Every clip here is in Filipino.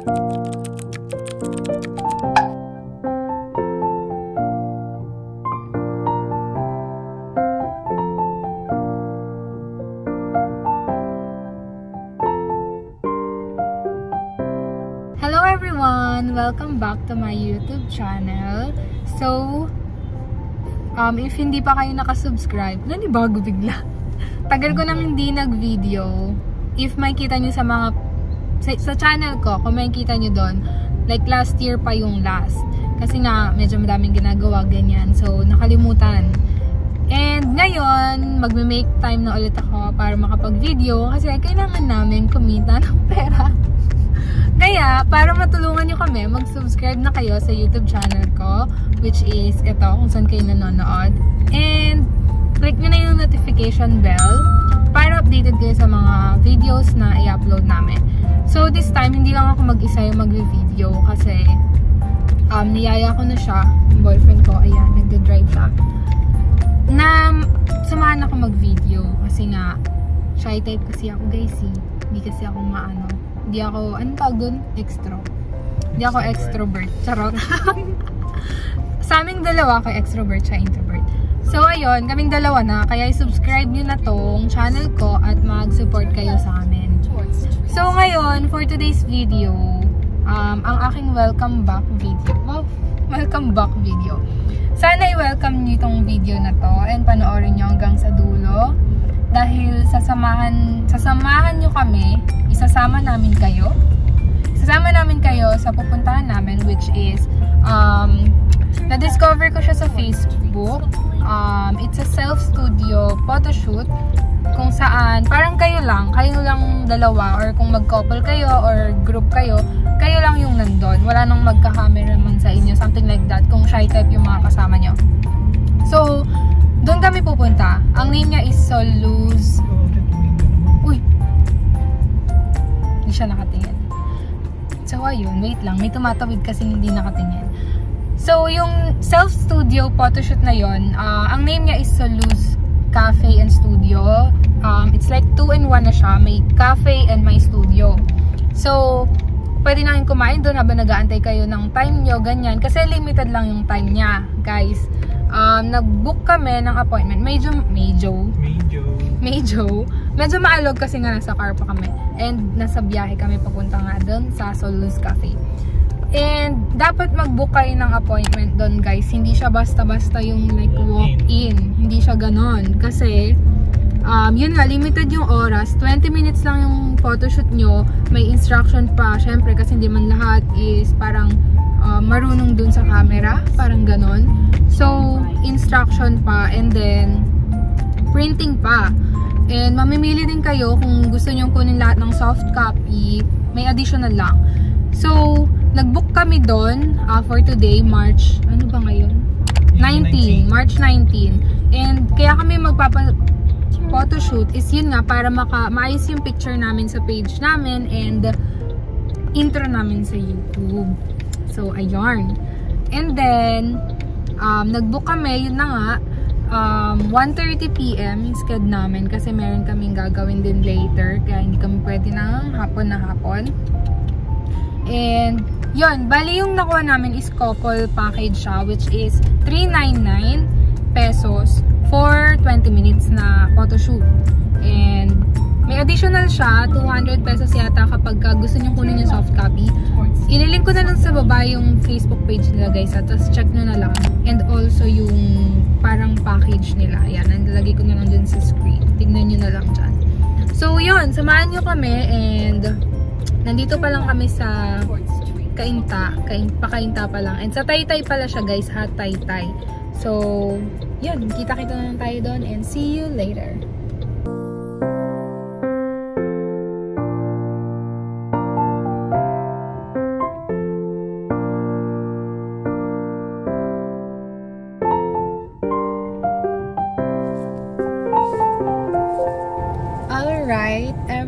Hello everyone! Welcome back to my YouTube channel. So, um, if hindi pa kayo nakasubscribe, nanibago bigla. Tagal ko nang hindi nag-video. If makita nyo sa mga, sa, sa channel ko, kung makikita nyo doon, like last year pa yung last. Kasi nga, medyo madaming ginagawa, ganyan. So, nakalimutan. And ngayon, magme-make time na ulit ako para makapag-video kasi kailangan namin kumita ng pera. Kaya, para matulungan nyo kami, mag-subscribe na kayo sa YouTube channel ko, which is ito, kung saan kayo nanonood. And, click nyo na yung notification bell para updated kayo sa mga videos na i-upload namin. So, this time, hindi lang ako mag-isa yung mag-video kasi um, niyaya ko na siya, yung boyfriend ko, ayan, nagda-drive siya, na samahan ako mag-video kasi nga, shy type kasi ako guys eh. Hindi kasi ako maano, hindi ako, ano tawag dun? Extro. Hindi ako extrovert. Charot. sa aming dalawa, ako extrovert siya introvert. So, ayun, kaming dalawa na. Kaya subscribe nyo na tong channel ko at mag-support kayo sa amin. So, ngayon, for today's video, um, ang aking welcome back video. Wow, welcome back video. Sana i-welcome nyo itong video na to and panoorin nyo hanggang sa dulo. Dahil sasamahan, sasamahan nyo kami, isasama namin kayo. Sasama namin kayo sa pupuntahan namin which is, um, na-discover ko siya sa Facebook. Um, it's a self-studio photoshoot kung saan, parang kayo lang, kayo lang dalawa or kung mag-couple kayo or group kayo, kayo lang yung nandun. Wala nang magka-cameraman sa inyo, something like that, kung shy type yung mga kasama nyo. So, doon kami pupunta. Ang name niya is Soluz. Uy! Hindi siya nakatingin. So, ayun. Wait lang. May tumatawid kasi hindi nakatingin. So, yung self-studio photoshoot na yon, uh, ang name niya is Soluz Cafe and Studio. Um, it's like 2 in 1 na siya. May cafe and may studio. So, pwede na kumain doon habang nag-aantay kayo ng time nyo, ganyan. Kasi limited lang yung time niya, guys. Um, nag-book kami ng appointment. Medyo, medyo, Medyo. medyo, medyo maalog kasi nga nasa car pa kami. And nasa biyahe kami papunta nga doon sa Solus Cafe. And dapat mag-book kayo ng appointment doon guys. Hindi siya basta-basta yung like walk-in. Hindi siya ganon. Kasi, um, yun nga, limited yung oras. 20 minutes lang yung photoshoot nyo. May instruction pa. Syempre, kasi hindi man lahat is parang uh, marunong dun sa camera. Parang ganon. So, instruction pa. And then, printing pa. And mamimili din kayo kung gusto nyo kunin lahat ng soft copy. May additional lang. So, nag-book kami doon uh, for today, March, ano ba ngayon? 19, March 19. And kaya kami magpapa photoshoot is yun nga para maka maayos yung picture namin sa page namin and intro namin sa YouTube. So, ayun. And then, um, nag-book kami, yun na nga, um, 1.30pm yung schedule namin kasi meron kaming gagawin din later kaya hindi kami pwede ng hapon na hapon. And, yun, bali yung nakuha namin is couple package siya, which is 399 pesos for 20 minutes na photo shoot. And, may additional siya, 200 pesos yata kapag gusto nyo kunin yung soft copy. Ililink ko na lang sa baba yung Facebook page nila guys, at tapos check nyo na lang. And also yung parang package nila. Ayan, nandalagay ko na lang dun sa screen. Tignan nyo na lang dyan. So, yun, samahan nyo kami and nandito pa lang kami sa Kainta. Kain, pakainta pa lang. And sa Taytay pala siya guys, ha? Taytay. So, yun. Kita-kita na lang tayo doon and see you later.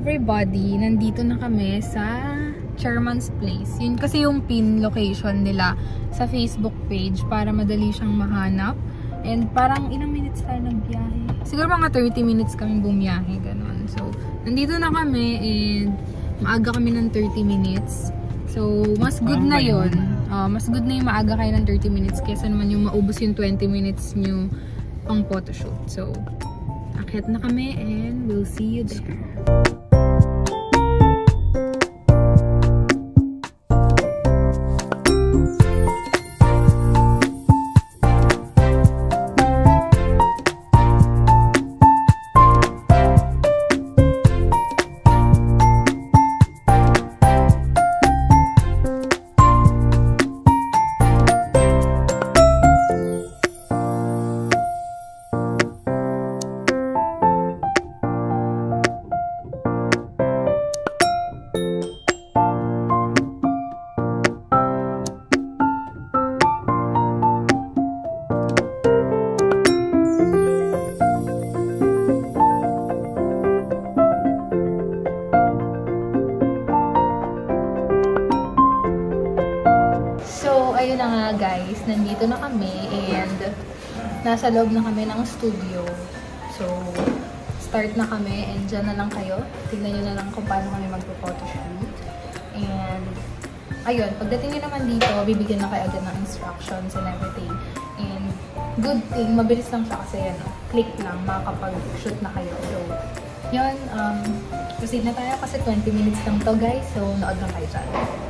Everybody, nandito na kami sa Chairman's Place. Yun kasi yung pin location nila sa Facebook page para madali siyang mahanap. And parang ilang minutes tayo nagbiyahe? Siguro mga 30 minutes kami bumiyahe, ganun. So, nandito na kami and maaga kami ng 30 minutes. So, mas good na yon. Uh, mas good na yung maaga kayo ng 30 minutes kesa naman yung maubos yung 20 minutes nyo pang photoshoot. So, akit na kami and we'll see you there. Nasa loob na kami ng studio. So, start na kami and dyan na lang kayo. Tignan nyo na lang kung paano kami magpo-photoshoot. And, ayun, pagdating nyo naman dito, bibigyan na kayo agad ng instructions and everything. And, good thing, mabilis lang siya kasi, ano, click lang, makakapag-shoot na kayo. So, yun, um, proceed na tayo kasi 20 minutes lang to guys. So, nood lang kayo dyan.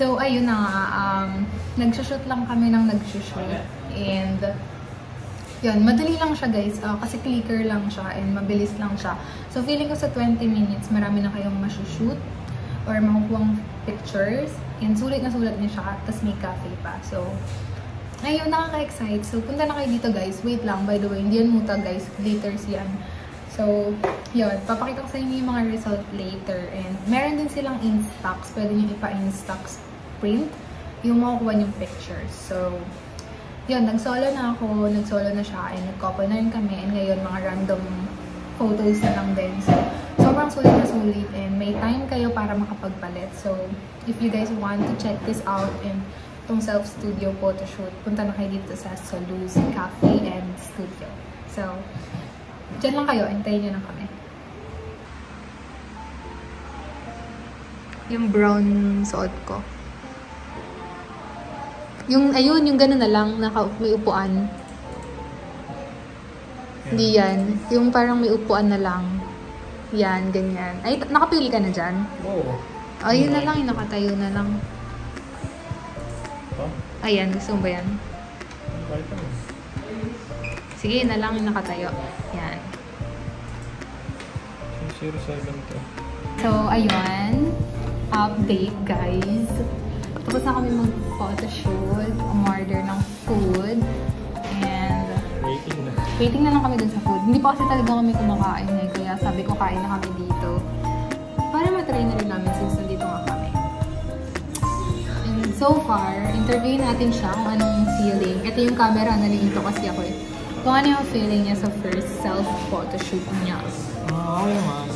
So, ayun na nga. Um, nagsushoot lang kami ng nagsushoot. And, yun, madali lang siya guys. Uh, kasi clicker lang siya and mabilis lang siya. So, feeling ko sa 20 minutes, marami na kayong masushoot or makukuha pictures. And sulit na sulit niya siya. Tapos may cafe pa. So, ayun, nakaka-excite. So, punta na kayo dito guys. Wait lang, by the way. Hindi yan muta guys. Glitters yan. So, yun. Papakita ko sa inyo yung mga result later. And meron din silang in-stocks. Pwede nyo ipa-in-stocks print, yung makukuha yung pictures. So, yun, nag-solo na ako, nag-solo na siya, and nag-couple na rin kami, and ngayon mga random photos na lang din. So, sobrang sulit na sulit, and may time kayo para makapagpalit. So, if you guys want to check this out, and itong self-studio photoshoot, punta na kayo dito sa Soluz Cafe and Studio. So, dyan lang kayo, antayin nyo na kami. Yung brown suot ko. Yung, ayun, yung gano'n na lang, naka, may upuan. Hindi yan. Yung parang may upuan na lang. Yan, ganyan. Ay, nakapili ka na dyan? Oo. Oh, yun na lang, yung nakatayo na lang. Ha? Ayan, gusto mo ba yan? Sige, yun na lang yung nakatayo. Yan. 07 to. So, ayun. Update, guys. Tapos na kami mag-photoshoot, umorder ng food. And, Waiting na. waiting na lang kami dun sa food. Hindi pa kasi talaga kami kumakain eh. Kaya sabi ko, kain na kami dito. Para matry na rin namin since nandito nga kami. And so far, interview natin siya kung anong feeling. Ito yung camera, nalilito kasi ako eh. Kung ano yung feeling niya sa first self-photoshoot niya. Ah, okay naman.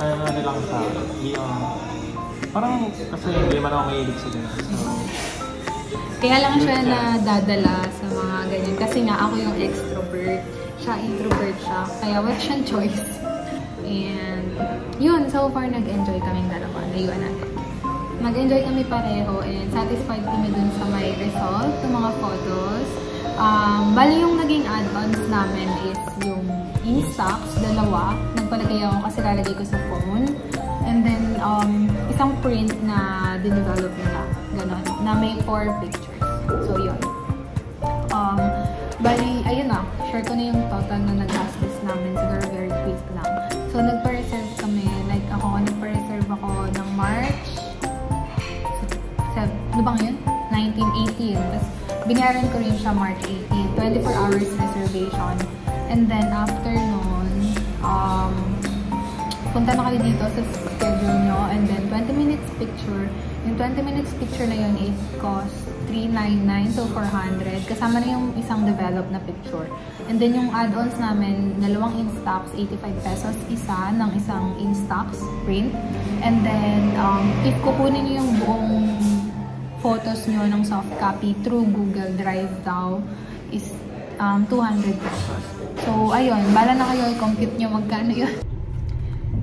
Ano, ano lang sa yung... Parang kasi hindi naman ako mahilig sa ganun. So, Kaya lang siya na dadala sa mga ganyan. Kasi nga ako yung extrovert. Siya introvert siya. Kaya wala siyang choice. And yun, so far nag-enjoy kaming dalawa. Layuan natin. Nag-enjoy kami pareho and satisfied kami dun sa may result ng mga photos. Um, bali yung naging add-ons namin is yung in-stocks, dalawa. Nagpalagay ako kasi lalagay ko sa phone. And then, um, isang print na dinevelop nila. Ganon. Na may four pictures. So, yun. Um, bali, ayun na. Share ko na yung total na nag-gastos namin. Siguro very quick lang. So, nagpa-reserve kami. Like, ako, nagpa-reserve ako ng March. Sev- ano ba ngayon? 1918. Tapos, binayaran ko rin siya March 18. 24 hours reservation. And then, after nun, um, punta na kayo dito sa schedule nyo. And then, 20 minutes picture. Yung 20 minutes picture na yun is cost 399 to 400. Kasama na yung isang develop na picture. And then, yung add-ons namin, dalawang in-stocks, 85 pesos isa ng isang in-stocks print. And then, um, if kukunin nyo yung buong photos nyo ng soft copy through Google Drive daw, is um, 200 pesos. So, ayun, bala na kayo i-compute nyo magkano yun.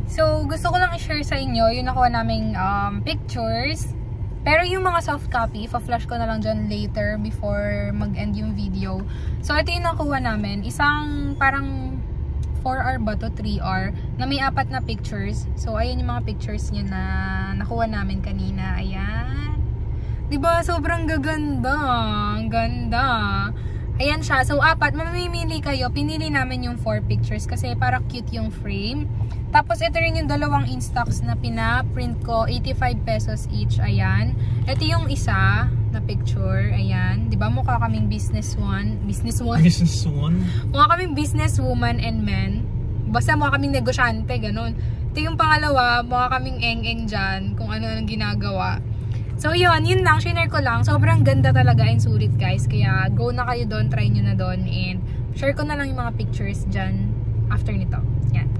So, gusto ko lang i-share sa inyo yung nakuha naming um, pictures. Pero yung mga soft copy, ipa-flash ko na lang dyan later before mag-end yung video. So, ito yung nakuha namin. Isang parang 4R ba to? 3R na may apat na pictures. So, ayun yung mga pictures niya na nakuha namin kanina. Ayan. ba Sobrang gaganda. Ang ganda. Ayan siya. So, apat. Mamimili kayo. Pinili namin yung four pictures kasi para cute yung frame. Tapos, ito rin yung dalawang in-stocks na pina-print ko. 85 pesos each. Ayan. Ito yung isa na picture. Ayan. Di ba mukha kaming business one? Business one? Business one? mukha kaming business woman and men. Basta mukha kaming negosyante, ganun. Ito yung pangalawa, mukha kaming eng-eng dyan, kung ano-anong ginagawa. So yun, yun lang, share ko lang. Sobrang ganda talaga and sulit guys. Kaya go na kayo doon, try nyo na doon. And share ko na lang yung mga pictures dyan after nito. Yan.